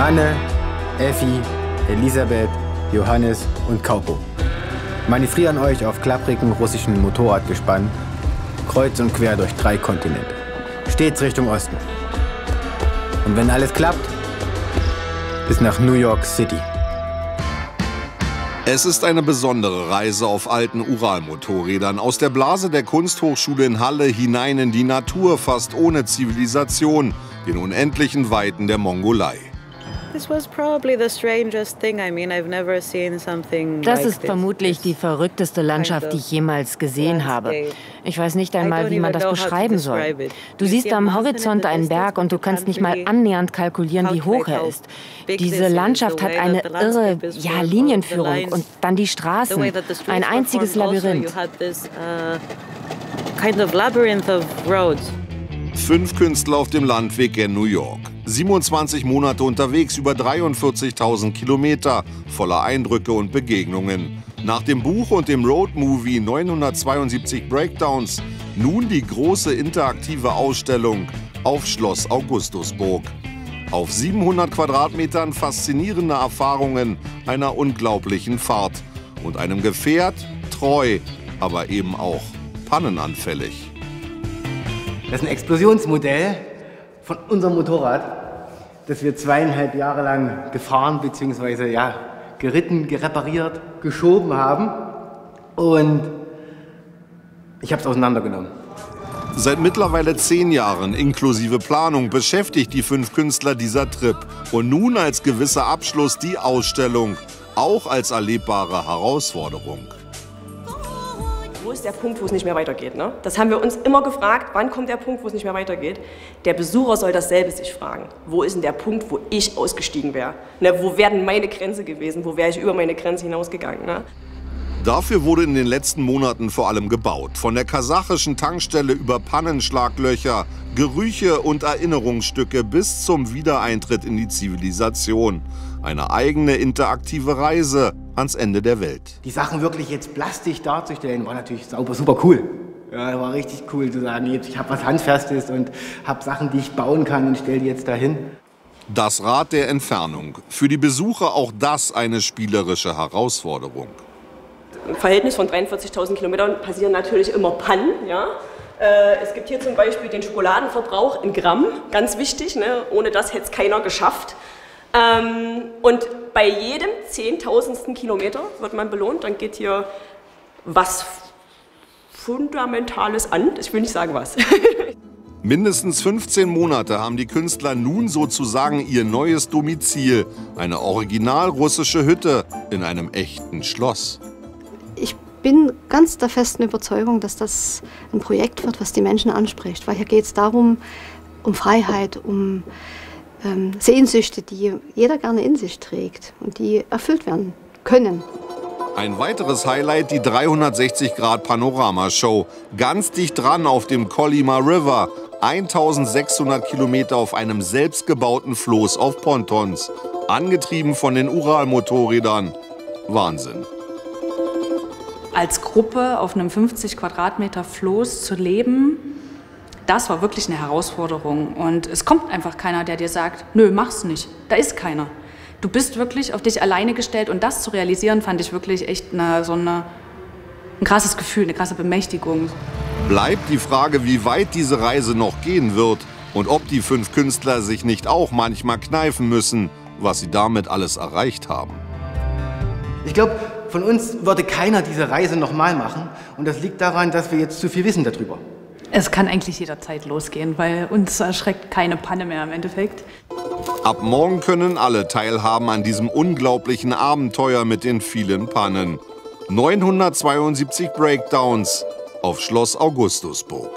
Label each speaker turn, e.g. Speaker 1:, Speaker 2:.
Speaker 1: Anne, Effi, Elisabeth, Johannes und Kaupo manövrieren euch auf klapprigen russischen Motorradgespannen kreuz und quer durch drei Kontinente. Stets Richtung Osten. Und wenn alles klappt, bis nach New York City.
Speaker 2: Es ist eine besondere Reise auf alten Uralmotorrädern aus der Blase der Kunsthochschule in Halle hinein in die Natur, fast ohne Zivilisation, den unendlichen Weiten der Mongolei.
Speaker 3: Das ist vermutlich die verrückteste Landschaft, die ich jemals gesehen habe. Ich weiß nicht einmal, wie man das beschreiben soll. Du siehst am Horizont einen Berg und du kannst nicht mal annähernd kalkulieren, wie hoch er ist. Diese Landschaft hat eine irre ja, Linienführung und dann die Straßen. Ein einziges also Labyrinth.
Speaker 2: Fünf Künstler auf dem Landweg in New York. 27 Monate unterwegs, über 43.000 Kilometer, voller Eindrücke und Begegnungen. Nach dem Buch und dem Roadmovie 972 Breakdowns nun die große interaktive Ausstellung auf Schloss Augustusburg. Auf 700 Quadratmetern faszinierende Erfahrungen einer unglaublichen Fahrt und einem Gefährt treu, aber eben auch pannenanfällig.
Speaker 1: Das ist ein Explosionsmodell von unserem Motorrad das wir zweieinhalb Jahre lang gefahren bzw. Ja, geritten, gerepariert, geschoben haben. Und ich habe es auseinandergenommen.
Speaker 2: Seit mittlerweile zehn Jahren inklusive Planung beschäftigt die fünf Künstler dieser Trip. Und nun als gewisser Abschluss die Ausstellung, auch als erlebbare Herausforderung
Speaker 4: wo ist der Punkt, wo es nicht mehr weitergeht? Ne? Das haben wir uns immer gefragt, wann kommt der Punkt, wo es nicht mehr weitergeht? Der Besucher soll dasselbe sich fragen. Wo ist denn der Punkt, wo ich ausgestiegen wäre? Ne, wo wäre denn meine Grenze gewesen? Wo wäre ich über meine Grenze hinausgegangen? Ne?
Speaker 2: Dafür wurde in den letzten Monaten vor allem gebaut. Von der kasachischen Tankstelle über Pannenschlaglöcher, Gerüche und Erinnerungsstücke bis zum Wiedereintritt in die Zivilisation. Eine eigene interaktive Reise ans Ende der Welt.
Speaker 1: Die Sachen wirklich jetzt plastisch darzustellen, war natürlich sauber, super cool. Ja, war richtig cool zu sagen, jetzt, ich habe was Handfestes und habe Sachen, die ich bauen kann und stelle die jetzt dahin.
Speaker 2: Das Rad der Entfernung. Für die Besucher auch das eine spielerische Herausforderung.
Speaker 4: Im Verhältnis von 43.000 Kilometern passieren natürlich immer Pannen. Ja? Äh, es gibt hier zum Beispiel den Schokoladenverbrauch in Gramm, ganz wichtig. Ne? Ohne das hätte es keiner geschafft. Ähm, und bei jedem zehntausendsten Kilometer wird man belohnt. Dann geht hier was Fundamentales an. Ich will nicht sagen was.
Speaker 2: Mindestens 15 Monate haben die Künstler nun sozusagen ihr neues Domizil. Eine original russische Hütte in einem echten Schloss.
Speaker 5: Ich bin ganz der festen Überzeugung, dass das ein Projekt wird, was die Menschen anspricht. Weil hier geht es darum, um Freiheit, um ähm, Sehnsüchte, die jeder gerne in sich trägt und die erfüllt werden können.
Speaker 2: Ein weiteres Highlight, die 360 Grad Panoramashow. Ganz dicht dran auf dem Colima River. 1600 Kilometer auf einem selbstgebauten Floß auf Pontons. Angetrieben von den Ural-Motorrädern. Wahnsinn.
Speaker 6: Als Gruppe auf einem 50 Quadratmeter Floß zu leben, das war wirklich eine Herausforderung. Und es kommt einfach keiner, der dir sagt, nö, mach's nicht. Da ist keiner. Du bist wirklich auf dich alleine gestellt und das zu realisieren, fand ich wirklich echt eine, so eine, ein krasses Gefühl, eine krasse Bemächtigung.
Speaker 2: Bleibt die Frage, wie weit diese Reise noch gehen wird und ob die fünf Künstler sich nicht auch manchmal kneifen müssen, was sie damit alles erreicht haben.
Speaker 1: Ich glaube, von uns würde keiner diese Reise nochmal machen und das liegt daran, dass wir jetzt zu viel wissen darüber.
Speaker 6: Es kann eigentlich jederzeit losgehen, weil uns erschreckt keine Panne mehr im Endeffekt.
Speaker 2: Ab morgen können alle teilhaben an diesem unglaublichen Abenteuer mit den vielen Pannen. 972 Breakdowns auf Schloss Augustusburg.